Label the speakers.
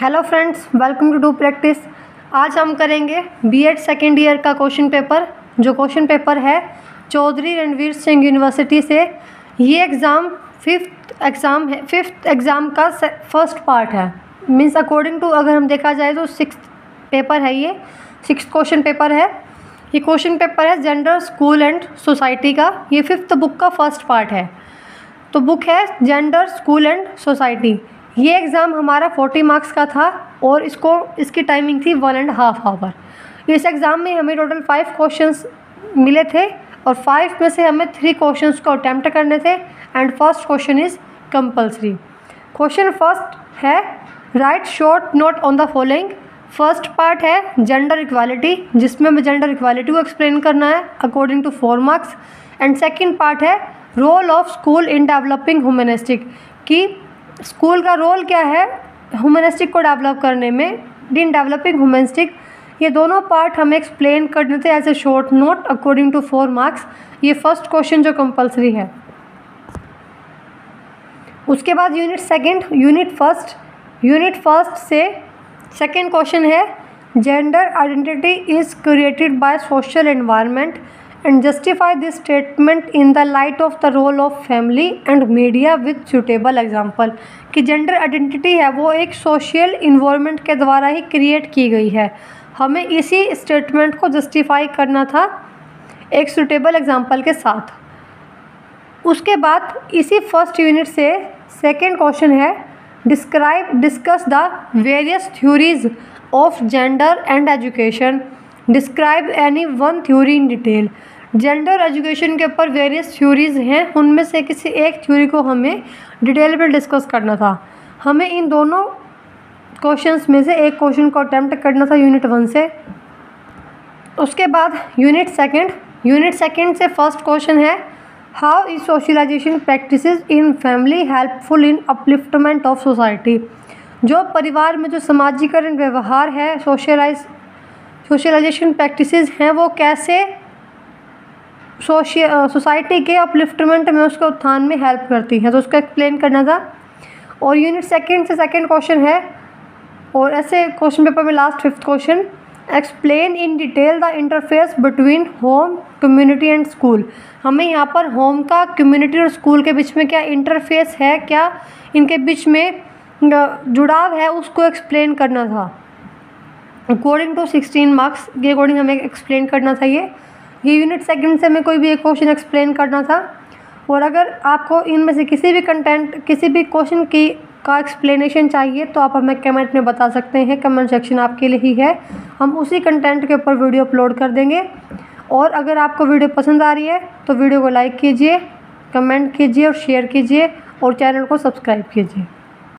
Speaker 1: Hello friends welcome to do practice आज हम करेंगे बीएड सेकेंड ईयर का क्वेश्चन पेपर जो क्वेश्चन पेपर है चौधरी रणवीर सिंह यूनिवर्सिटी से। ये एग्ज़ाम फिफ्थ एग्ज़ाम है फिफ्थ एग्ज़ाम का फ़र्स्ट पार्ट है। मीन्स अकॉर्डिंग टू अगर हम देखा जाए तो सिक्स पेपर है ये सिक्स क्वेश्चन पेपर है। ये क्वेश्चन पेपर है जेंडर स्कूल एंड सोसाइटी का। ये फिफ्थ बुक का फ़र्स्ट पार्ट है। तो बुक है जेंडर स्कूल एंड सोसाइटी ये एग्ज़ाम हमारा फोर्टी मार्क्स का था और इसको, इसकी टाइमिंग थी वन एंड हाफ़ आवर इस एग्ज़ाम में हमें टोटल फाइव क्वेश्चंस मिले थे और फाइव में से हमें थ्री क्वेश्चंस को अटैम्प्ट करने थे and first question is compulsory question first है write short note on the following first part है जेंडर इक्वालिटी जिसमें हमें जेंडर इक्वालिटी को एक्सप्लेन करना है according to four marks and second part है role of school in developing humanistic कि school का रोल क्या है ह्यूमनिस्टिक को डेवलप करने में? In developing humanistic. ये दोनों पार्ट हमें एक्सप्लेन करने थे as a short note according to four marks ये फ़र्स्ट क्वेश्चन जो कंपलसरी है। उसके बाद unit second unit first unit first से सेकंड क्वेश्चन है gender identity is created by social environment and justify this statement in the light of the role of family and media with suitable example, कि gender identity है, वो एक social environment के द्वारा ही create की गई है। हमें इसी स्टेटमेंट को जस्टिफाई करना था, एक सुटेबल एग्ज़ाम्पल के साथ। उसके बाद इसी फ़र्स्ट यूनिट से सेकेंड क्वेश्चन है describe discuss the various theories of gender and education describe any one theory in detail. Gender education के ऊपर वेरियस थ्योरीज हैं। उनमें से किसी एक थ्योरी को हमें डिटेल में डिस्कस करना था। हमें इन दोनों क्वेश्चंस में से एक क्वेश्चन को अटैम्प्ट करना था यूनिट वन से। उसके बाद यूनिट सेकंड यूनिट सेकंड से फ़र्स्ट क्वेश्चन है how is socialisation practice in family helpful in upliftment of society जो परिवार में जो समाजीकरण व्यवहार है सोशलाइज सोशलाइजेशन प्रैक्टिस हैं, वो कैसे सोसाइटी के अपलिफ्टमेंट में उसके उत्थान में हेल्प करती हैं? तो उसको एक्सप्लेन करना था। और यूनिट सेकंड से सेकंड क्वेश्चन है। और ऐसे क्वेश्चन पेपर में last fifth question explain in detail the interface between home community and school हमें यहाँ पर होम का कम्युनिटी और स्कूल के बीच में क्या इंटरफेस है, क्या इनके बीच में जुड़ाव है, उसको एक्सप्लेन करना था। अकॉर्डिंग टू सिक्सटीन मार्क्स के अकॉर्डिंग हमें एक्सप्लेन करना ये। ये यूनिट सेकंड से हमें कोई भी एक क्वेश्चन एक्सप्लेन करना था। और अगर आपको इनमें से किसी भी कंटेंट किसी भी क्वेश्चन की, का एक्सप्लेनेशन चाहिए तो आप हमें कमेंट में बता सकते हैं। कमेंट सेक्शन आपके लिए ही है। हम उसी कंटेंट के ऊपर वीडियो अपलोड कर देंगे। और अगर आपको वीडियो पसंद आ रही है तो वीडियो को लाइक कीजिए कमेंट कीजिए और शेयर कीजिए और चैनल को सब्सक्राइब कीजिए।